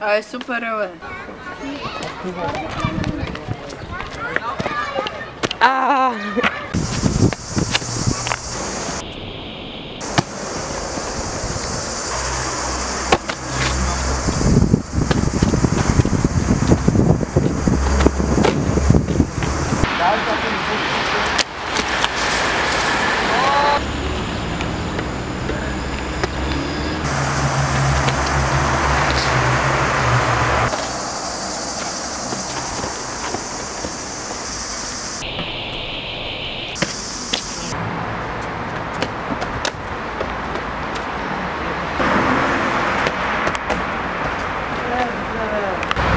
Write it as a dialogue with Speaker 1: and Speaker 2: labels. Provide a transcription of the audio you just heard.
Speaker 1: Ale super, ale.
Speaker 2: A.
Speaker 3: no, no.